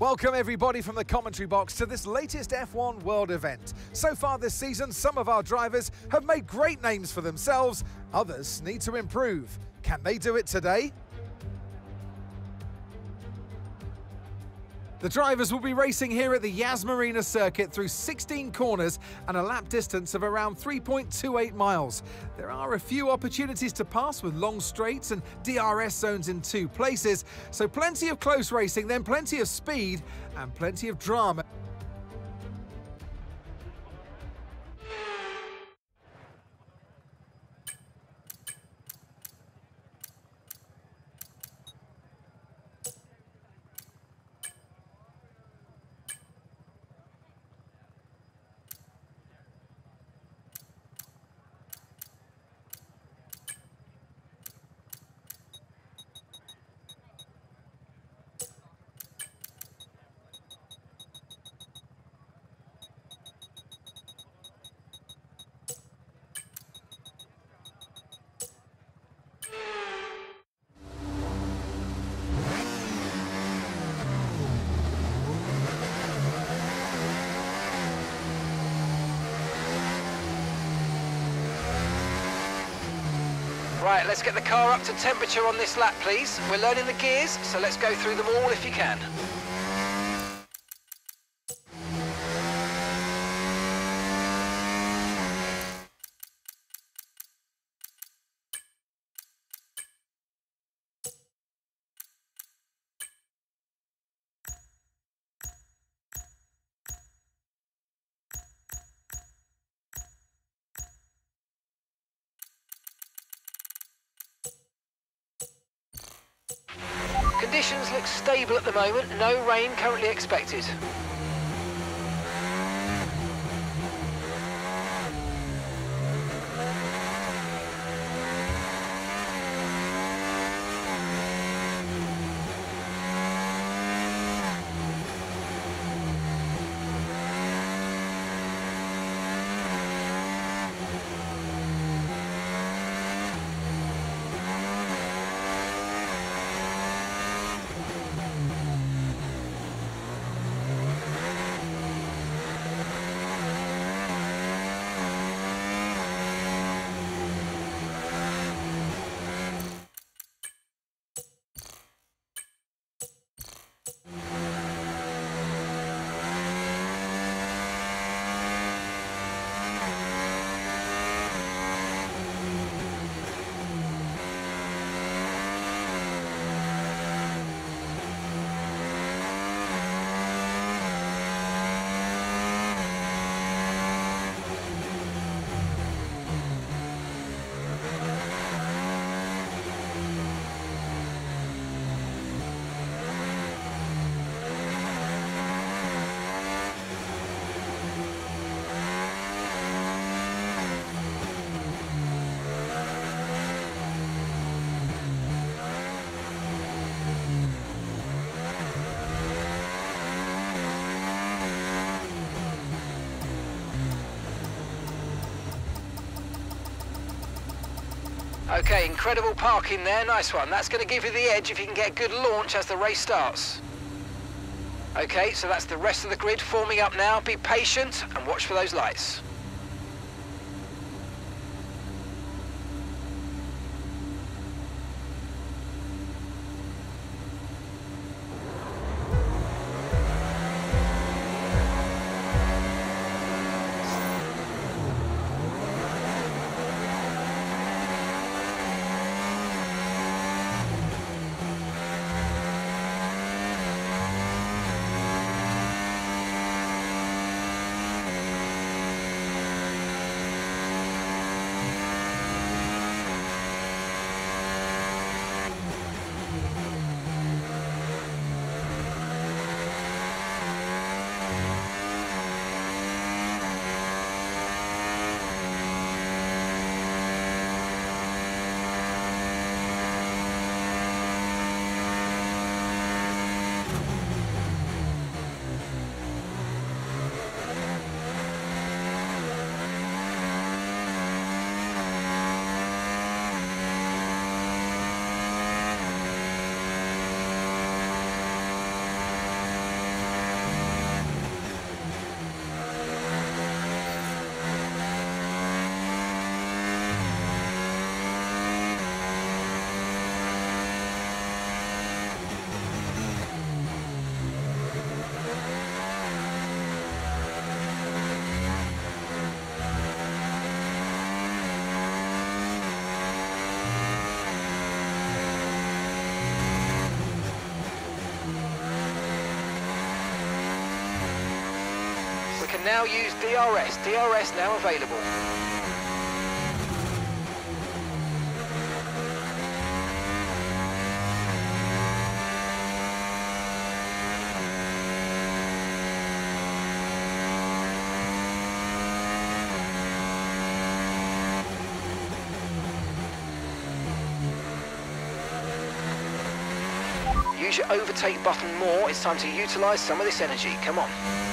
Welcome, everybody, from the commentary box to this latest F1 World event. So far this season, some of our drivers have made great names for themselves, others need to improve. Can they do it today? The drivers will be racing here at the Yas Marina circuit through 16 corners and a lap distance of around 3.28 miles. There are a few opportunities to pass with long straights and DRS zones in two places, so plenty of close racing, then plenty of speed and plenty of drama. Right, let's get the car up to temperature on this lap, please. We're learning the gears, so let's go through them all if you can. Moment, no rain currently expected. Okay, incredible parking there, nice one. That's going to give you the edge if you can get a good launch as the race starts. Okay, so that's the rest of the grid forming up now. Be patient and watch for those lights. Can now use DRS. DRS now available. Use your overtake button more. It's time to utilise some of this energy. Come on.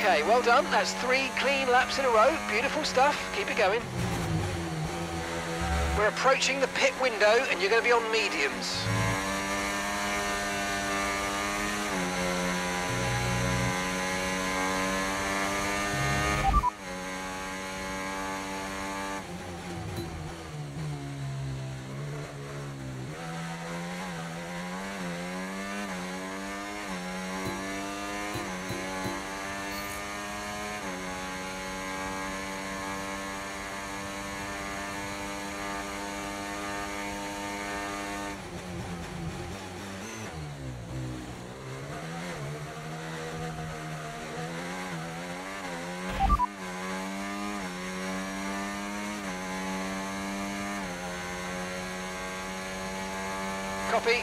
Okay, well done. That's three clean laps in a row. Beautiful stuff. Keep it going. We're approaching the pit window and you're going to be on mediums. Copy.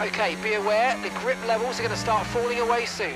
Okay, be aware, the grip levels are going to start falling away soon.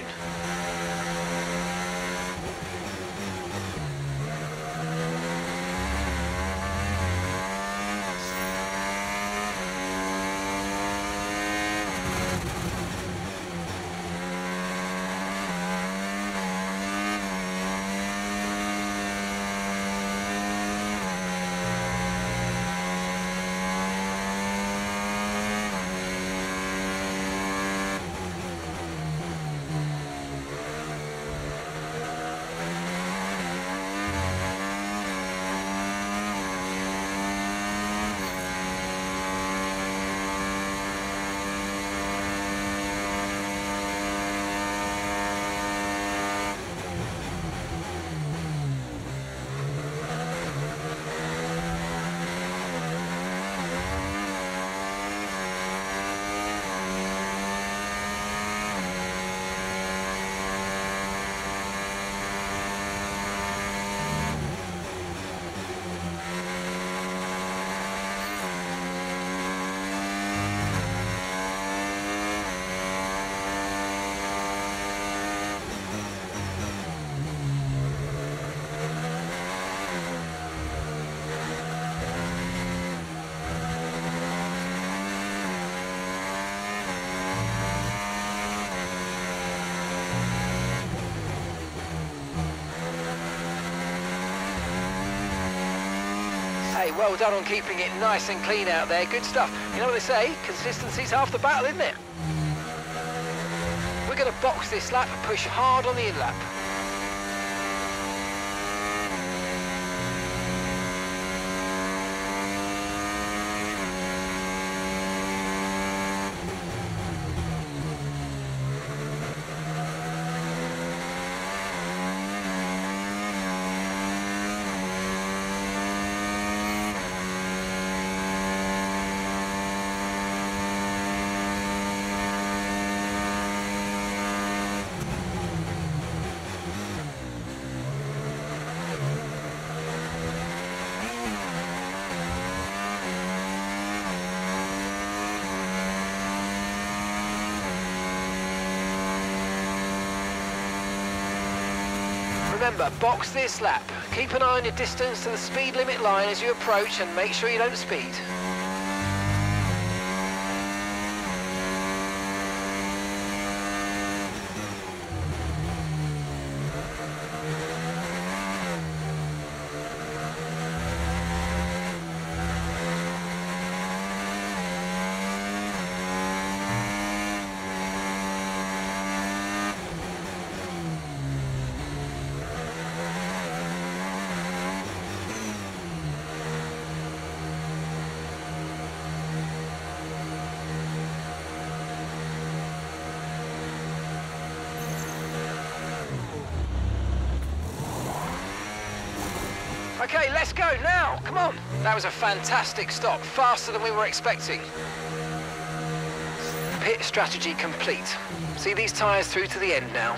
Well done on keeping it nice and clean out there. Good stuff. You know what they say? Consistency's half the battle, isn't it? We're going to box this lap push hard on the in lap. Remember, box this lap. Keep an eye on your distance to the speed limit line as you approach and make sure you don't speed. Fantastic stop, faster than we were expecting. Pit strategy complete. See these tyres through to the end now.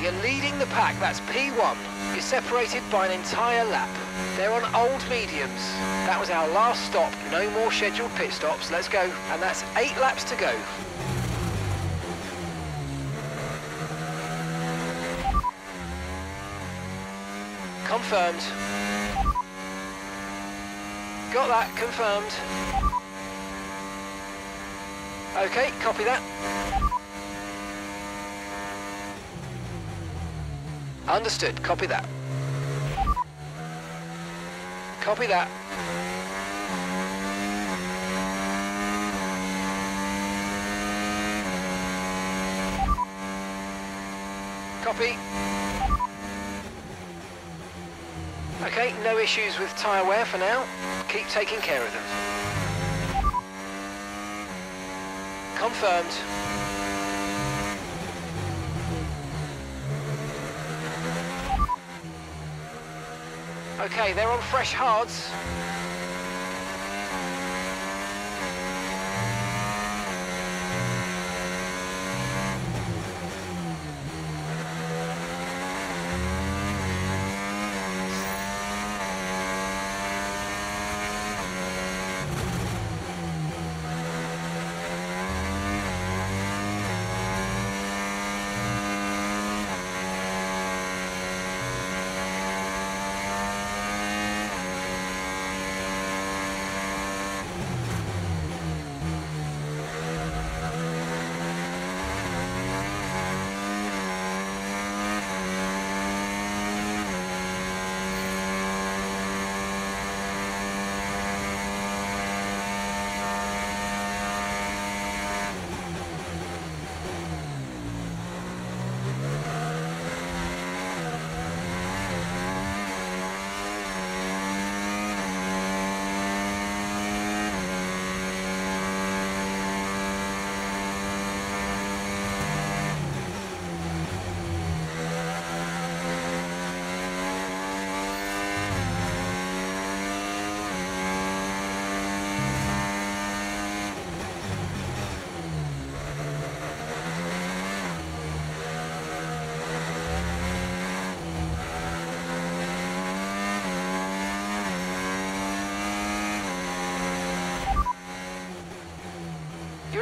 You're leading the pack, that's P1. You're separated by an entire lap. They're on old mediums. That was our last stop, no more scheduled pit stops. Let's go. And that's eight laps to go. Confirmed. Got that, confirmed. Okay, copy that. Understood. Copy that. Copy that. Copy. Okay, no issues with tyre wear for now. Keep taking care of them. Confirmed. Okay, they're on fresh hards.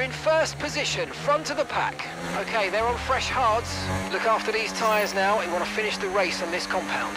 In first position, front of the pack. Okay, they're on fresh hards. Look after these tyres now. We want to finish the race on this compound.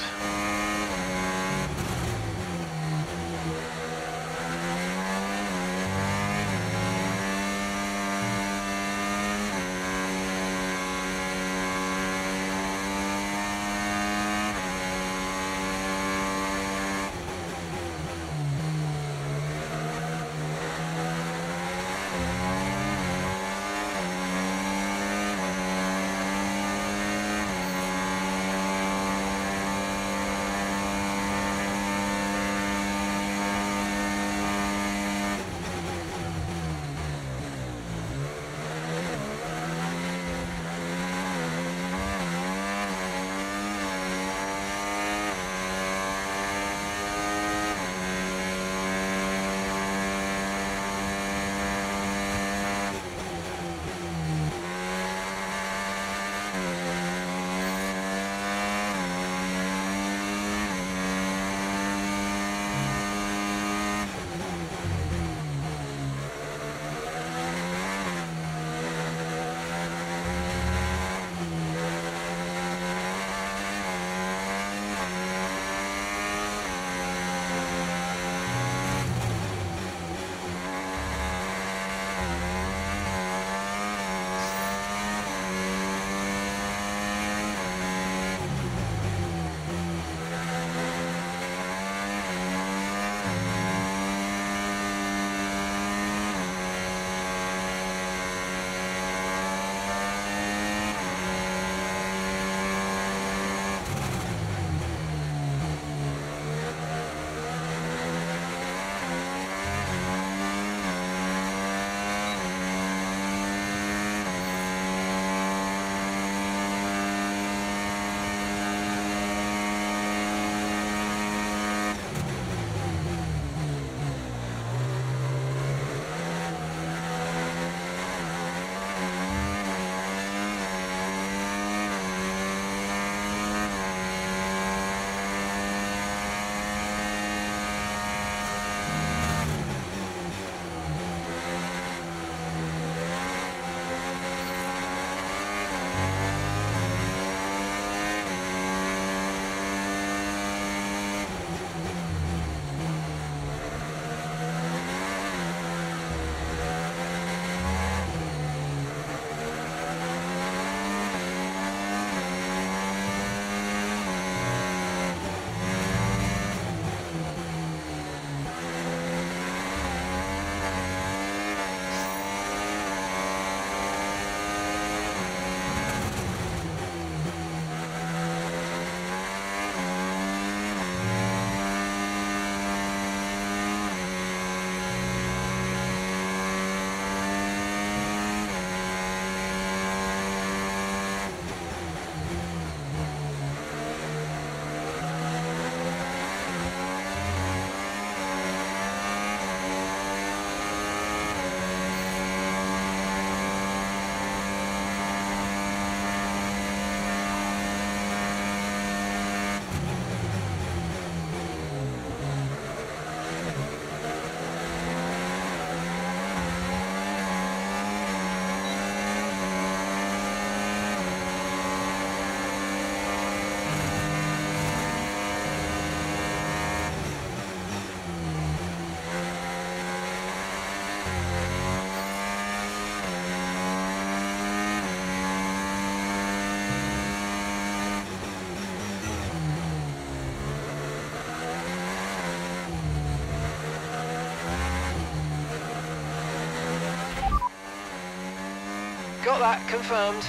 Got that, confirmed.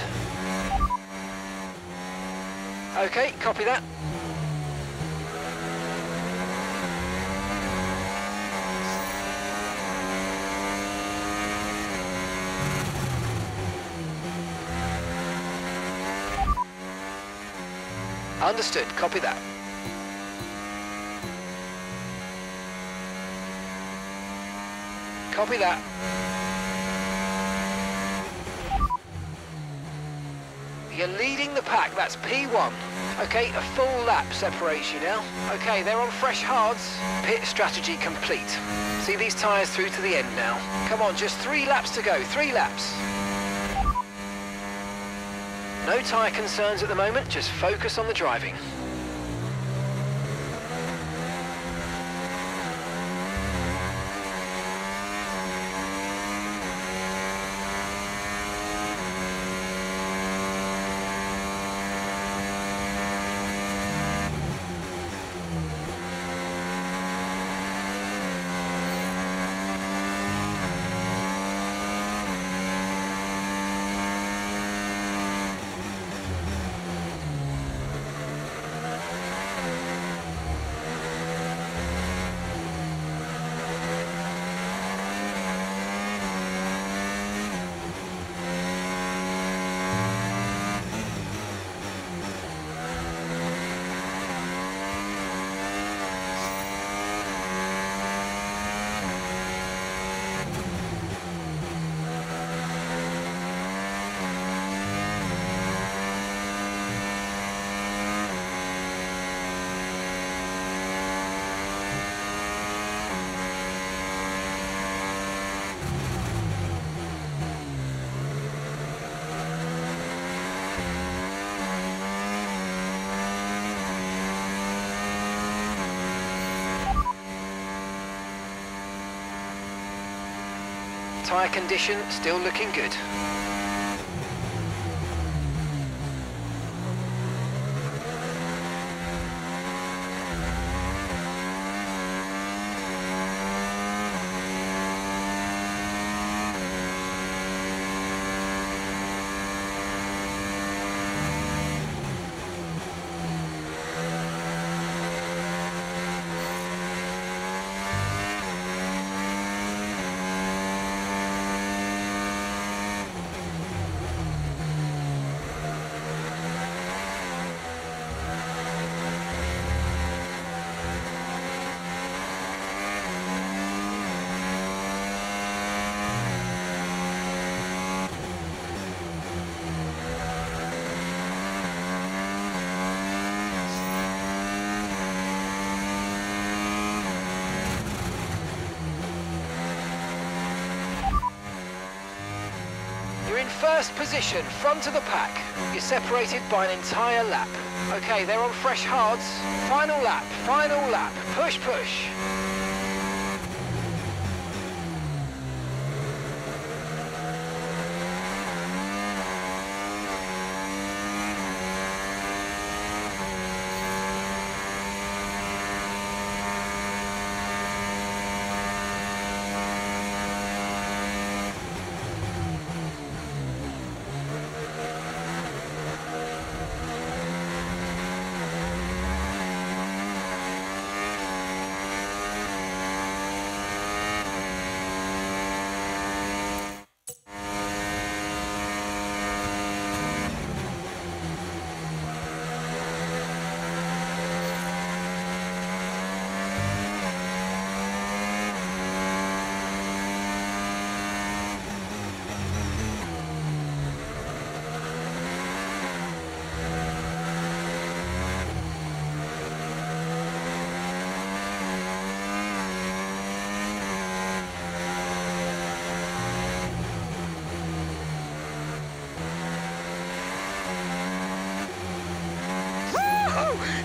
Okay, copy that. Understood, copy that. Copy that. You're leading the pack. That's P1. Okay, a full lap separates you now. Okay, they're on fresh hards. Pit strategy complete. See these tyres through to the end now. Come on, just three laps to go. Three laps. No tyre concerns at the moment, just focus on the driving. Tyre condition still looking good. You're in first position, front of the pack. You're separated by an entire lap. Okay, they're on fresh hards. Final lap, final lap. Push, push.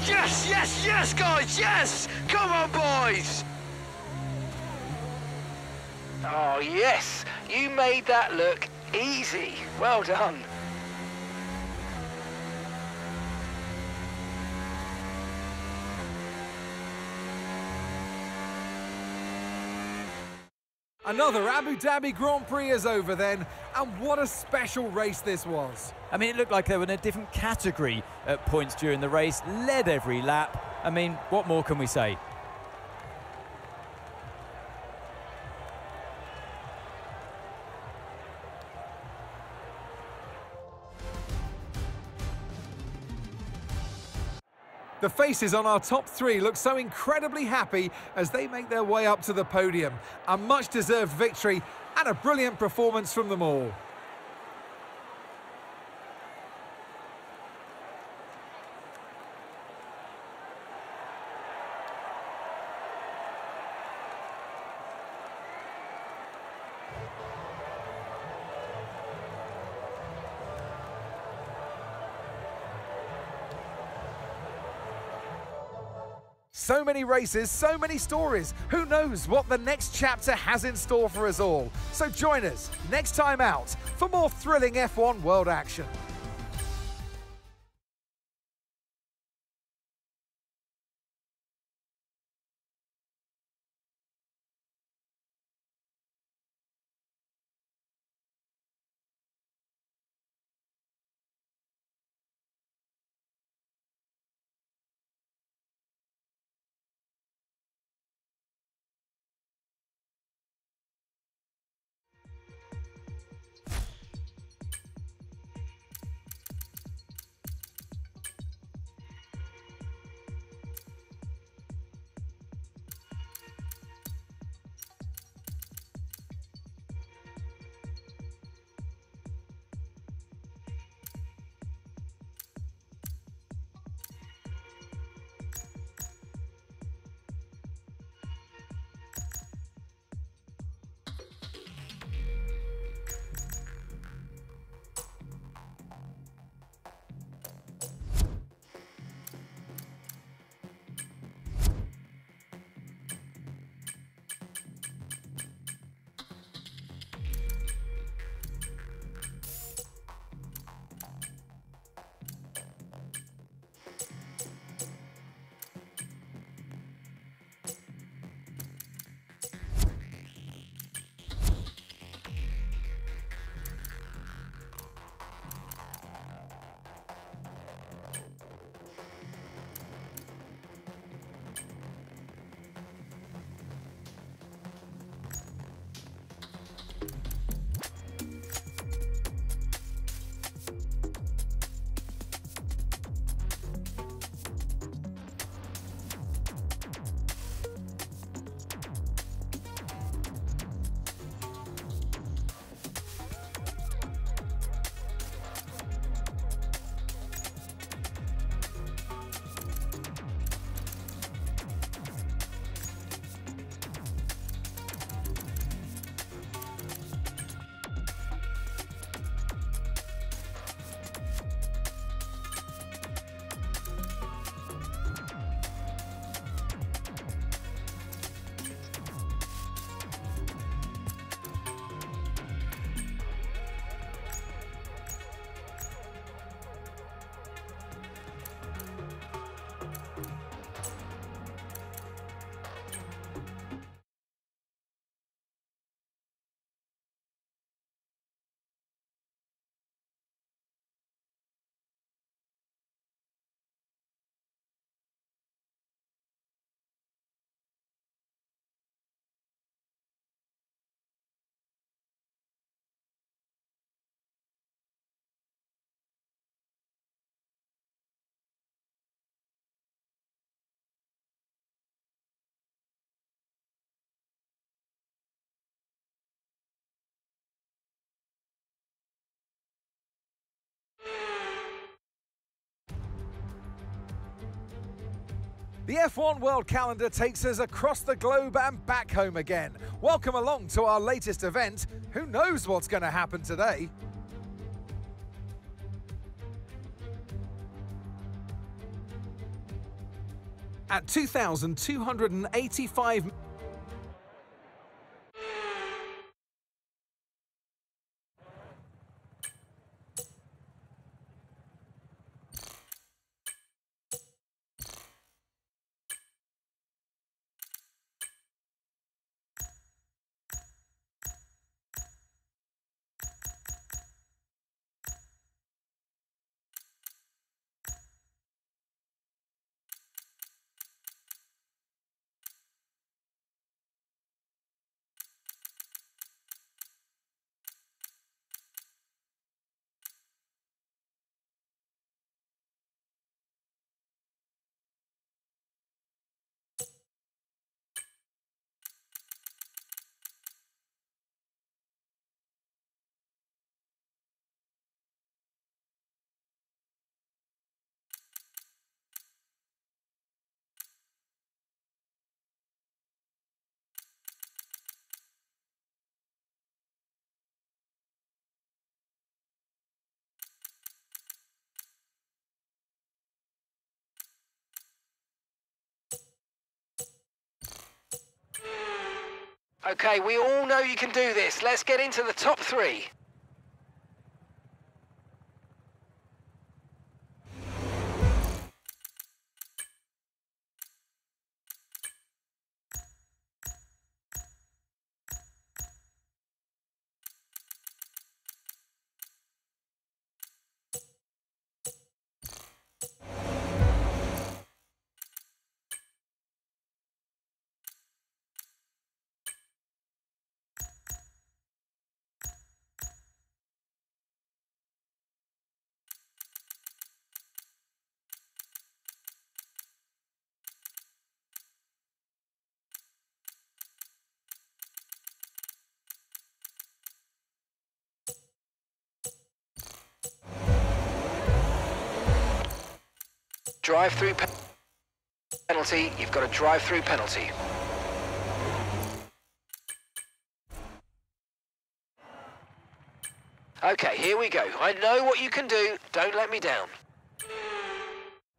Yes, yes, yes, guys, yes! Come on, boys! Oh, yes. You made that look easy. Well done. Another Abu Dhabi Grand Prix is over then, and what a special race this was. I mean, it looked like they were in a different category at points during the race, led every lap. I mean, what more can we say? The faces on our top three look so incredibly happy as they make their way up to the podium. A much deserved victory and a brilliant performance from them all. So many races, so many stories. Who knows what the next chapter has in store for us all? So join us next time out for more thrilling F1 world action. The F1 World Calendar takes us across the globe and back home again. Welcome along to our latest event. Who knows what's going to happen today? At 2,285 Okay, we all know you can do this. Let's get into the top three. Drive-through pe penalty. You've got a drive-through penalty. Okay, here we go. I know what you can do. Don't let me down.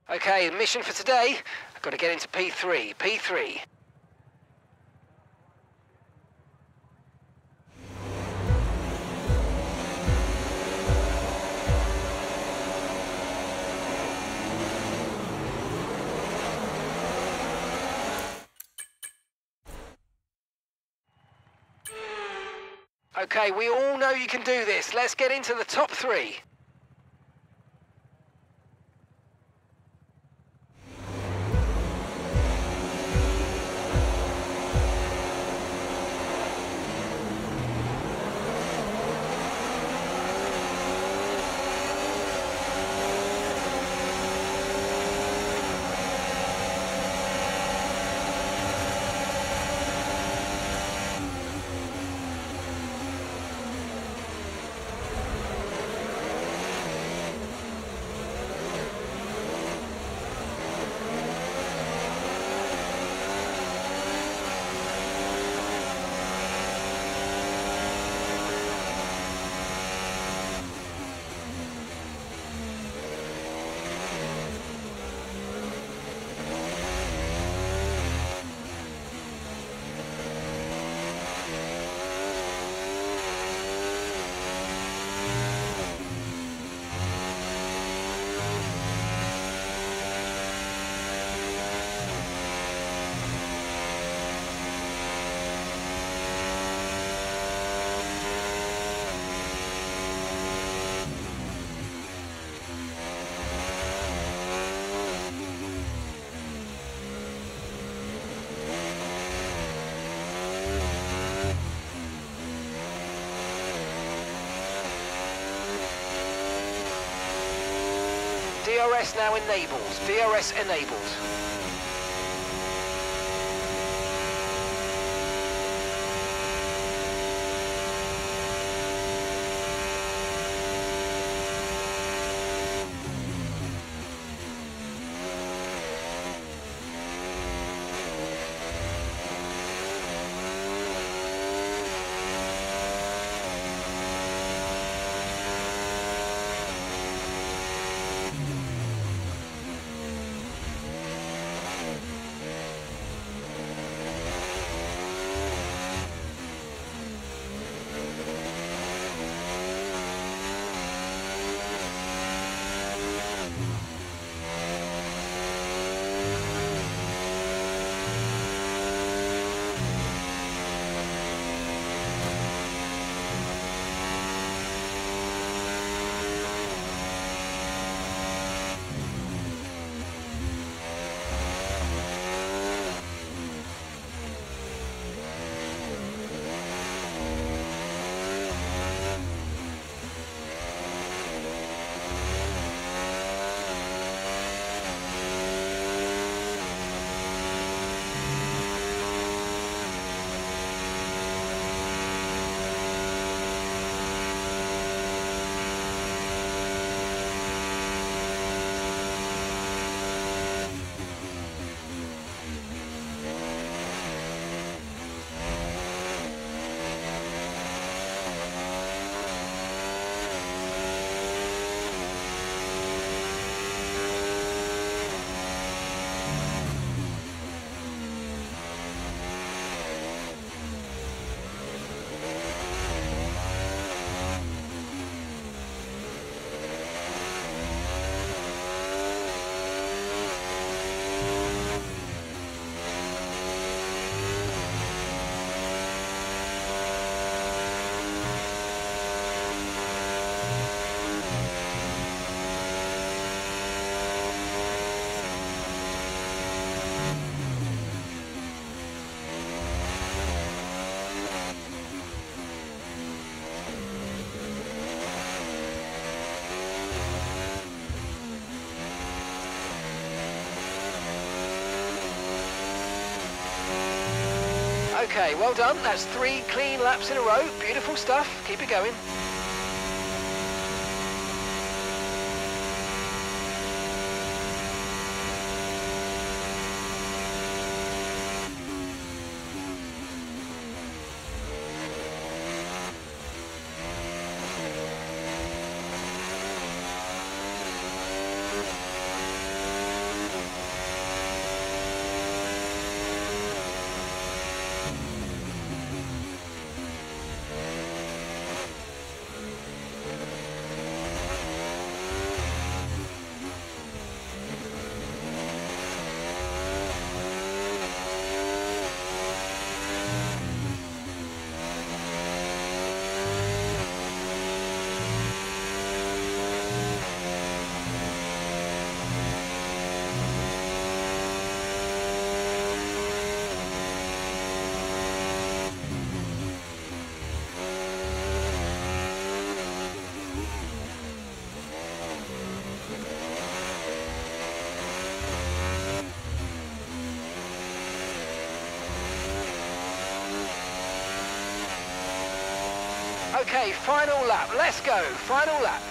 Okay, mission for today. I've got to get into P3. P3. Okay, we all know you can do this. Let's get into the top three. DRS now enabled. DRS enabled. Okay, well done. That's three clean laps in a row. Beautiful stuff. Keep it going. Okay, final lap. Let's go. Final lap.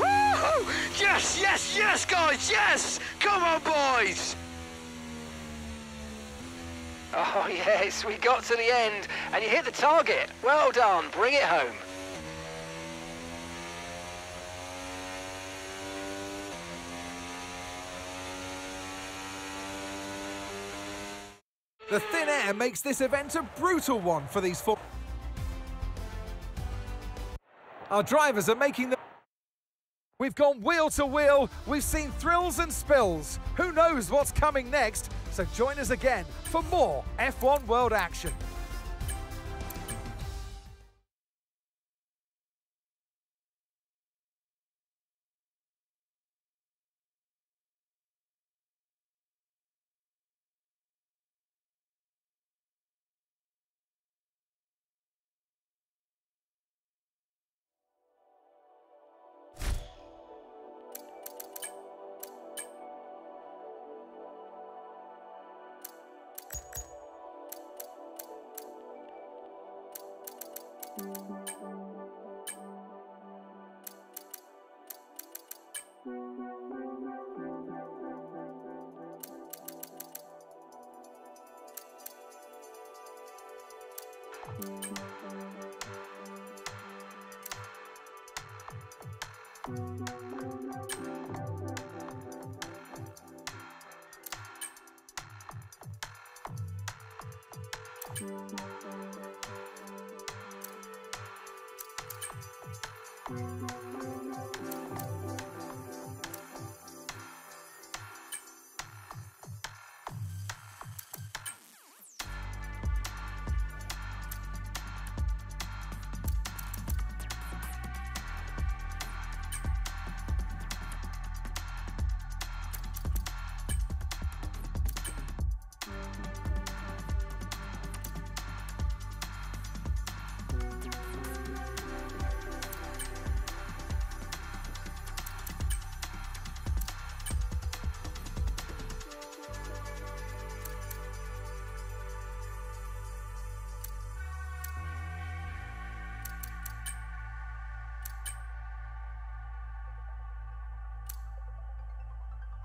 Woo! Yes, yes, yes, yes! Come on, boys! Oh, yes, we got to the end and you hit the target. Well done. Bring it home. The thin air makes this event a brutal one for these four. Our drivers are making the. We've gone wheel to wheel, we've seen thrills and spills. Who knows what's coming next? So join us again for more F1 World action.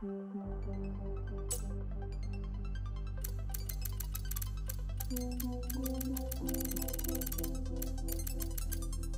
Thank you.